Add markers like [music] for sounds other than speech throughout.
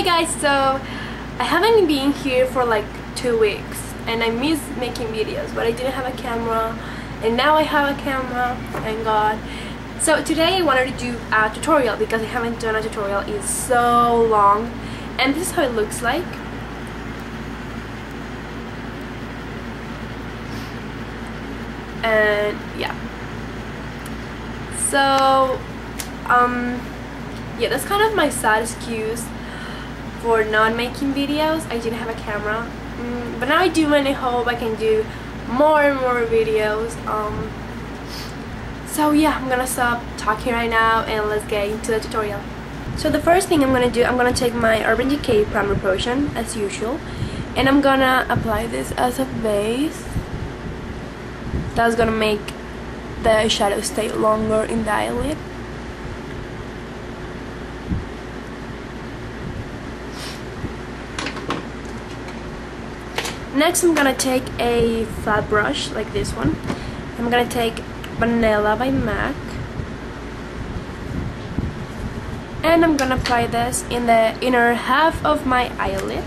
Hey guys, so I haven't been here for like two weeks and I miss making videos but I didn't have a camera and now I have a camera, thank god. So today I wanted to do a tutorial because I haven't done a tutorial in so long and this is how it looks like. And yeah. So, um, yeah, that's kind of my sad excuse for not making videos. I didn't have a camera. Mm, but now I do and I hope I can do more and more videos. Um, so yeah, I'm gonna stop talking right now and let's get into the tutorial. So the first thing I'm gonna do, I'm gonna take my Urban Decay Primer Potion as usual and I'm gonna apply this as a base. That's gonna make the shadow stay longer in the eyelid. Next I'm gonna take a flat brush like this one. I'm gonna take Vanilla by MAC and I'm gonna apply this in the inner half of my eyelid.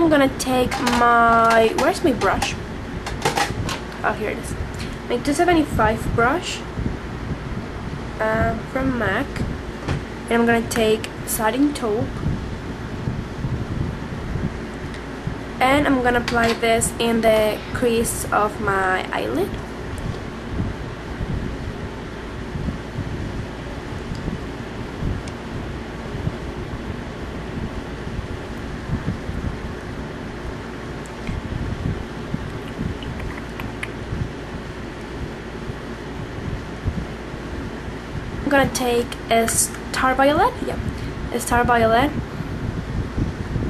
I'm gonna take my where's my brush? Oh here it is. My 275 brush? Uh, from MAC. And I'm gonna take satin taupe and I'm gonna apply this in the crease of my eyelid I'm gonna take a star violet, yeah, a star violet,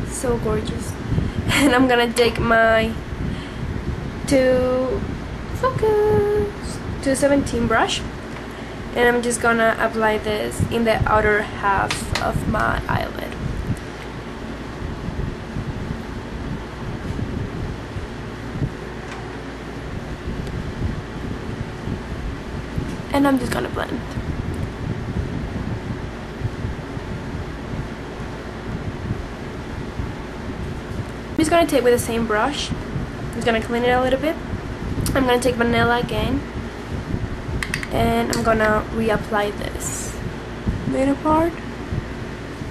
so gorgeous, [laughs] and I'm gonna take my two focus 217 brush, and I'm just gonna apply this in the outer half of my eyelid. And I'm just gonna blend. Just gonna take with the same brush. I'm just gonna clean it a little bit. I'm gonna take vanilla again. And I'm gonna reapply this middle part.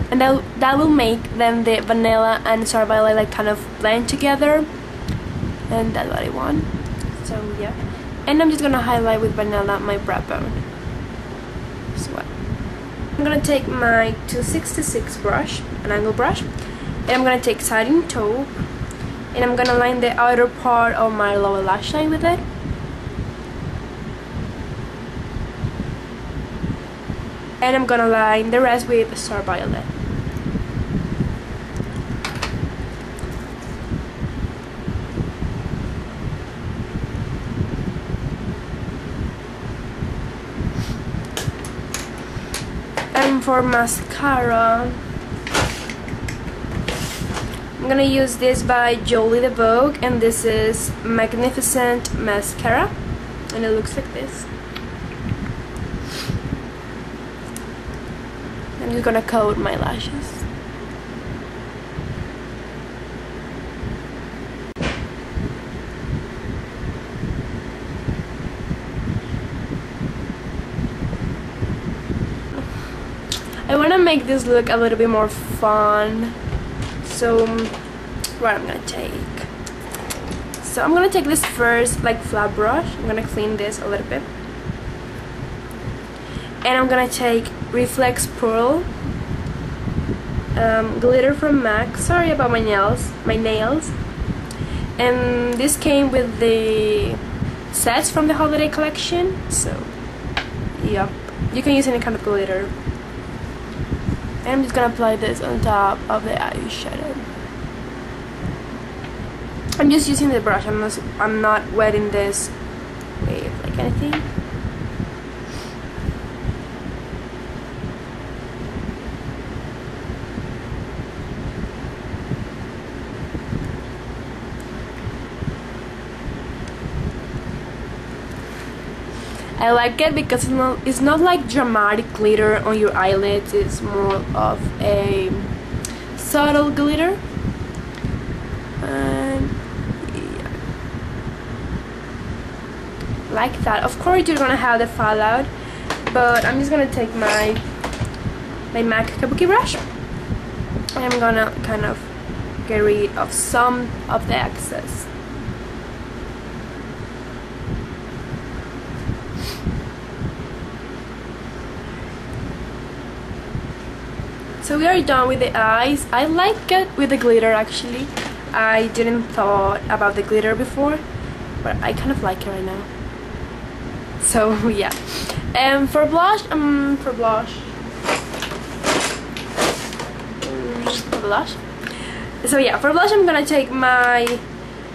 And that, that will make then the vanilla and star violet like kind of blend together. And that's what I want. So yeah. And I'm just gonna highlight with vanilla my brow bone. So what I'm gonna take my 266 brush an angle brush. And I'm gonna take satin taupe and I'm gonna line the outer part of my lower lash line with it. And I'm gonna line the rest with star violet. And for mascara I'm gonna use this by Jolie the Vogue and this is Magnificent Mascara and it looks like this. I'm just gonna coat my lashes. I want to make this look a little bit more fun so what I'm gonna take. So I'm gonna take this first like flat brush. I'm gonna clean this a little bit. And I'm gonna take Reflects Pearl. Um, glitter from MAC. Sorry about my nails my nails. And this came with the sets from the holiday collection. So yep you can use any kind of glitter and I'm just gonna apply this on top of the eyeshadow. I'm just using the brush. I'm not. I'm not wetting this with like anything. I like it because it's not, it's not like dramatic glitter on your eyelids. It's more of a subtle glitter. And yeah. like that. Of course you're gonna have the fallout but I'm just gonna take my my MAC Kabuki brush. And I'm gonna kind of get rid of some of the excess so we are done with the eyes I like it with the glitter actually. I didn't thought about the glitter before but I kind of like it right now. So [laughs] yeah. And um, for blush um for blush. Um, blush. So yeah for blush I'm gonna take my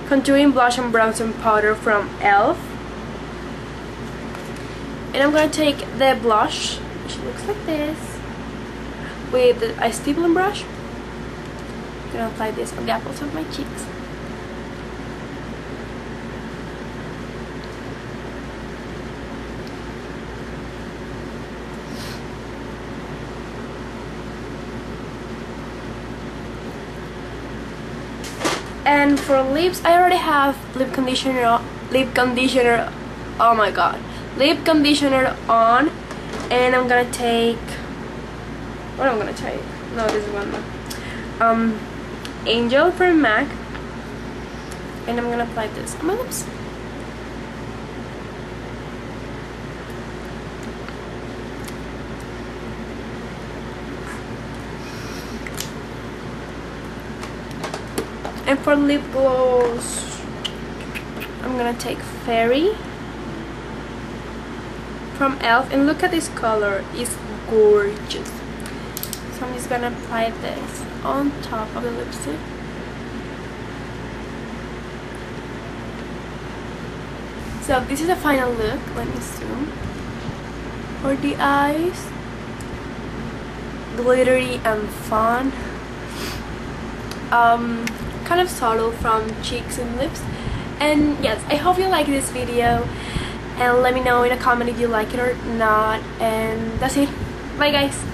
contouring blush and bronzer powder from ELF and I'm gonna take the blush which looks like this with a stippling brush. I'm gonna apply this on the apples of my cheeks. And for lips I already have lip conditioner lip conditioner oh my god lip conditioner on and I'm gonna take what am I gonna take no this is one um angel from MAC. And I'm gonna apply this. On my lips and for lip gloss I'm gonna take Fairy from e.l.f. and look at this color. It's gorgeous so I'm just gonna apply this on top of the lipstick. So this is the final look let me zoom. For the eyes glittery and fun. Um, kind of subtle from cheeks and lips. And yes I hope you like this video. And let me know in a comment if you like it or not. And that's it. Bye guys